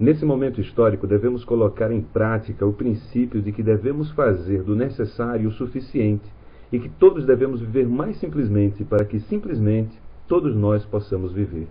Nesse momento histórico, devemos colocar em prática o princípio de que devemos fazer do necessário o suficiente e que todos devemos viver mais simplesmente para que simplesmente todos nós possamos viver.